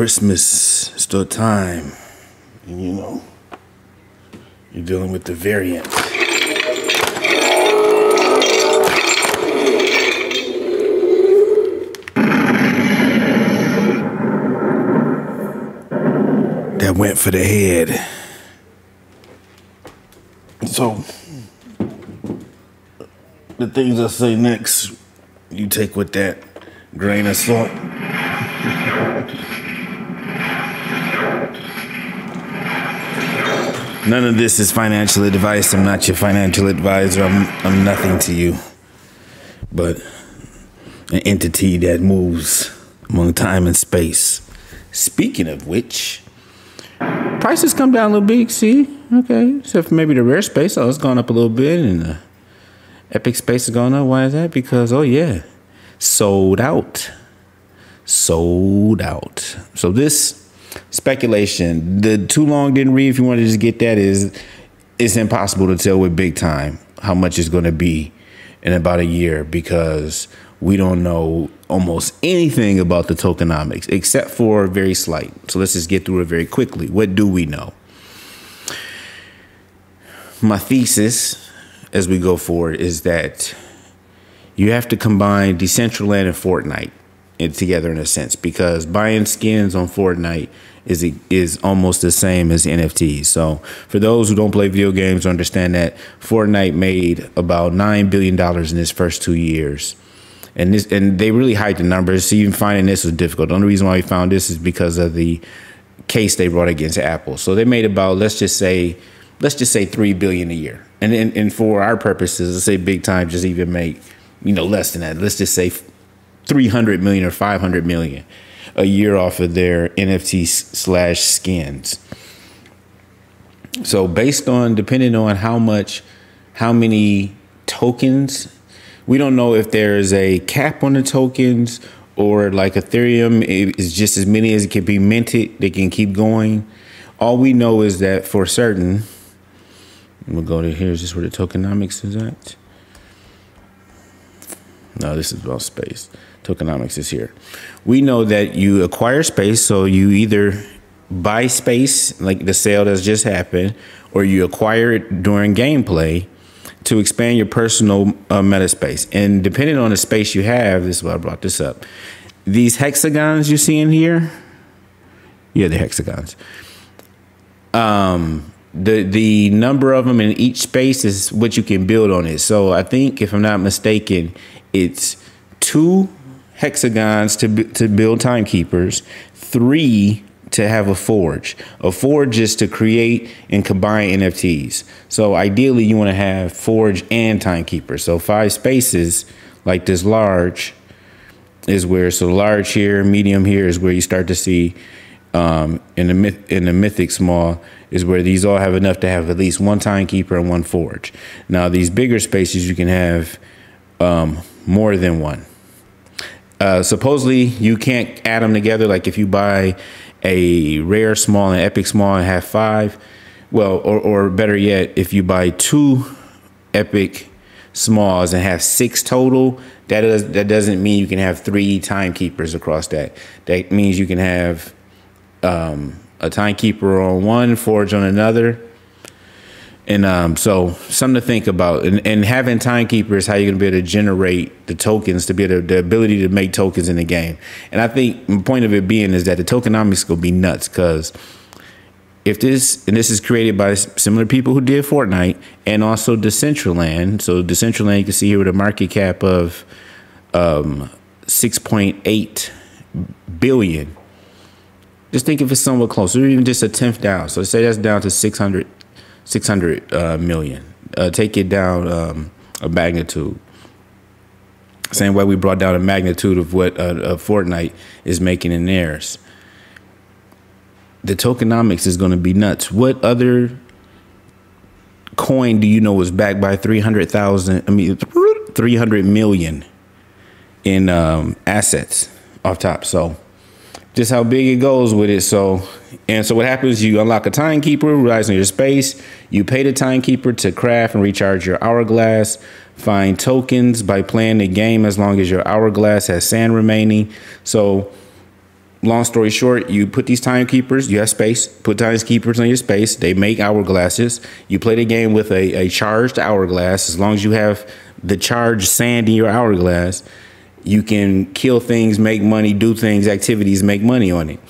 Christmas, still time. And you know, you're dealing with the variant. That went for the head. So, the things I say next, you take with that grain of salt. None of this is financial advice. I'm not your financial advisor. I'm, I'm nothing to you. But an entity that moves among time and space. Speaking of which, prices come down a little bit. See, okay, except maybe the rare space. Oh, it's gone up a little bit, and the epic space is going up. Why is that? Because oh yeah, sold out, sold out. So this speculation, the too long didn't read. If you want to just get that, is it's impossible to tell with big time how much it's going to be in about a year because we don't know almost anything about the tokenomics except for very slight. So let's just get through it very quickly. What do we know? My thesis as we go forward is that you have to combine Decentraland and Fortnite together in a sense because buying skins on Fortnite is is almost the same as NFTs. So for those who don't play video games, understand that Fortnite made about nine billion dollars in its first two years and this and they really hide the numbers. So even finding this was difficult. The only reason why we found this is because of the case they brought against Apple. So they made about let's just say let's just say three billion a year, and and, and for our purposes, let's say big time just even make you know less than that. Let's just say three hundred million or five hundred million a year off of their NFT slash skins. So based on depending on how much, how many tokens we don't know if there's a cap on the tokens or like Ethereum is just as many as it can be minted. They can keep going. All we know is that for certain, we'll go to here. Is this where the tokenomics is at? No, this is about space. Tokenomics is here. We know that you acquire space, so you either buy space, like the sale that's just happened, or you acquire it during gameplay to expand your personal uh, meta space. And depending on the space you have, this is why I brought this up. These hexagons you see in here, yeah, the hexagons. Um, the the number of them in each space is what you can build on it. So I think, if I'm not mistaken, it's two hexagons to to build timekeepers, three to have a forge. A forge is to create and combine NFTs. So ideally, you want to have forge and timekeeper. So five spaces like this large is where so large here, medium here is where you start to see um, in the myth, in the mythic small is where these all have enough to have at least one timekeeper and one forge. Now these bigger spaces you can have um, more than one. Uh, supposedly you can't add them together. Like if you buy a rare small and epic small and have five, well, or, or better yet, if you buy two epic smalls and have six total, that does that doesn't mean you can have three timekeepers across that. That means you can have um, a timekeeper on one, forge on another, and um, so something to think about. And, and having timekeepers, how you're gonna be able to generate the tokens to be able to, the ability to make tokens in the game. And I think the point of it being is that the tokenomics gonna be nuts because if this and this is created by similar people who did Fortnite and also Decentraland. So Decentraland, you can see here with a market cap of um, 6.8 billion. Just think if it's somewhat closer, even just a tenth down. So say that's down to 600 600 uh, million. Uh, take it down um, a magnitude. Same way we brought down a magnitude of what uh, Fortnite is making in theirs. The tokenomics is going to be nuts. What other coin do you know was backed by 300,000, I mean, 300 million in um, assets off top? So, just how big it goes with it. So, and so what happens, you unlock a timekeeper, in your space, you pay the timekeeper to craft and recharge your hourglass, find tokens by playing the game as long as your hourglass has sand remaining. So long story short, you put these timekeepers, you have space, put timekeepers on your space. They make hourglasses. You play the game with a, a charged hourglass. As long as you have the charged sand in your hourglass, you can kill things, make money, do things, activities, make money on it.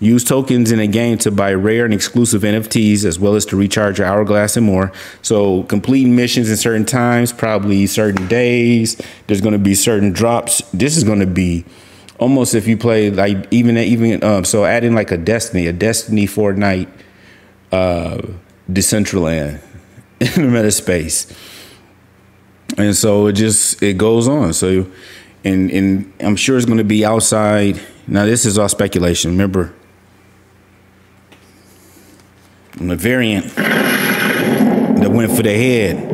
Use tokens in a game to buy rare and exclusive NFTs as well as to recharge your hourglass and more. So completing missions in certain times, probably certain days. There's going to be certain drops. This is going to be almost if you play like even even um, so adding like a Destiny, a Destiny Fortnite, uh, Decentraland in the meta space, and so it just it goes on. So, and and I'm sure it's going to be outside. Now this is all speculation. Remember, the variant that went for the head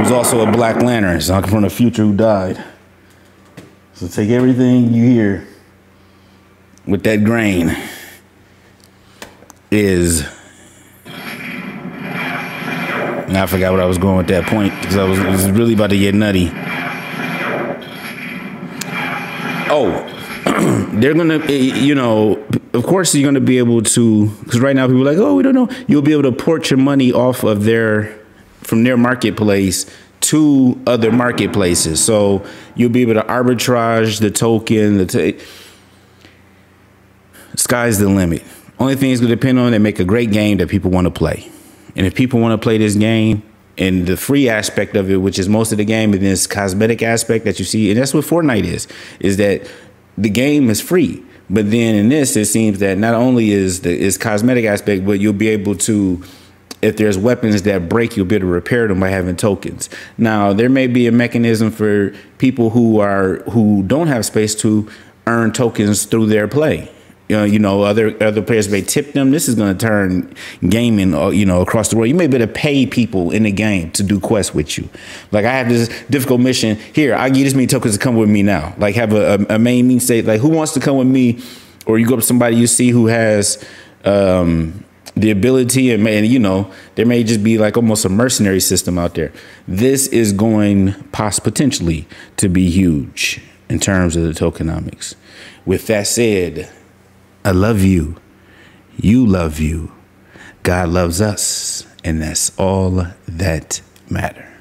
was also a Black Lantern, so from the future who died. So take everything you hear with that grain is. Now I forgot what I was going with that point because I was, was really about to get nutty. Oh, they're gonna, eh, you know, of course you're gonna be able to, because right now people are like, oh, we don't know. You'll be able to port your money off of their, from their marketplace to other marketplaces. So you'll be able to arbitrage the token. The t- sky's the limit. Only thing is to depend on they make a great game that people want to play. And if people want to play this game, and the free aspect of it, which is most of the game, and this cosmetic aspect that you see, and that's what Fortnite is, is that the game is free. But then in this, it seems that not only is the is cosmetic aspect, but you'll be able to if there's weapons that break, you'll be able to repair them by having tokens. Now, there may be a mechanism for people who are who don't have space to earn tokens through their play. You know, you know, other other players may tip them. This is going to turn gaming, uh, you know, across the world. You may be able to pay people in the game to do quests with you. Like I have this difficult mission here. I give this many tokens to come with me now. Like have a, a, a main mean state. Like who wants to come with me? Or you go up to somebody you see who has um, the ability and, and you know there may just be like almost a mercenary system out there this is going pos potentially to be huge in terms of the tokenomics with that said i love you. You love you. God loves us and that's all that matters